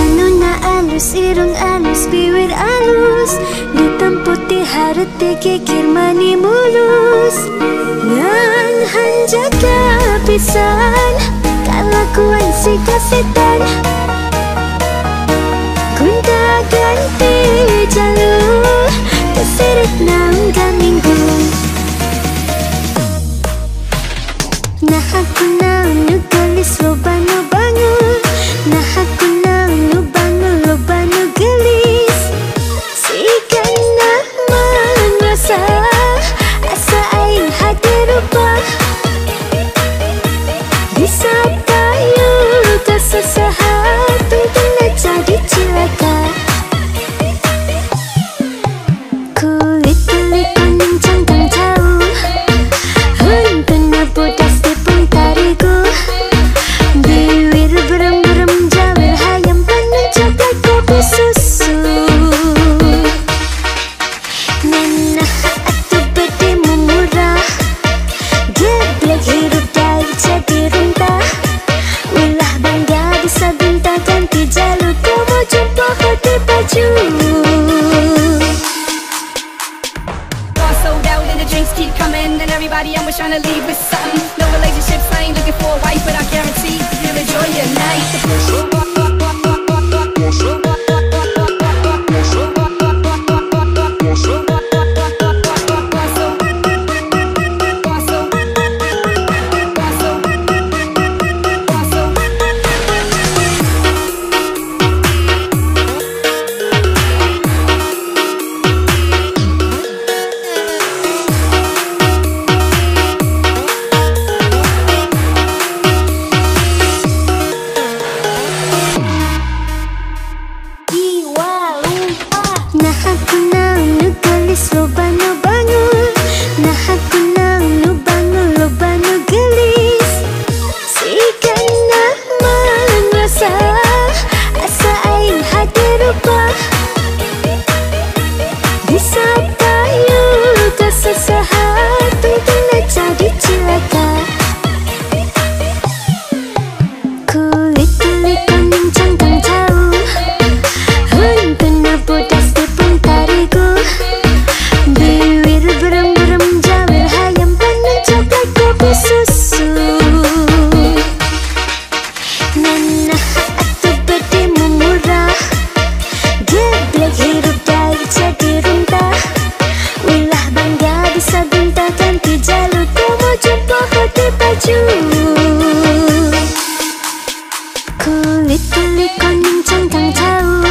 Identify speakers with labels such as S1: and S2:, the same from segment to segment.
S1: Anu na alus, irung alus, bibir alus. Hitam putih hati kikir mani mulus. Nan hanjaga pisan Kalakuan si kasetan Kunta ganti jalur Keseret nang kaminggu Nah aku nang nugalis loba nu bangun Nah aku gonta ganti jalur jumpa
S2: sold out and the drinks keep coming And everybody I'm trying to leave with something. No relationships, I ain't looking for a wife But I guarantee you'll enjoy your night
S1: Nah aku nang nu gelis APBD-mu murah Geblek hirup dari jadi runtah Wilah bangga bisa guntakan di jalur Kumu jumpa di baju. Kulit pelik koning cangkang jauh.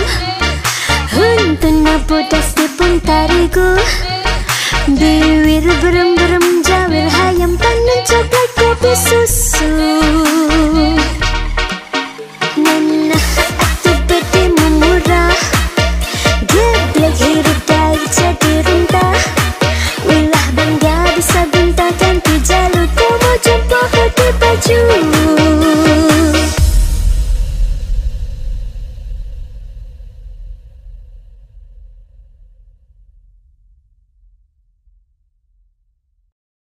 S1: Huntun bodas di puntariku. Biwir berem-berem jawil hayam panen coklat kopi susu.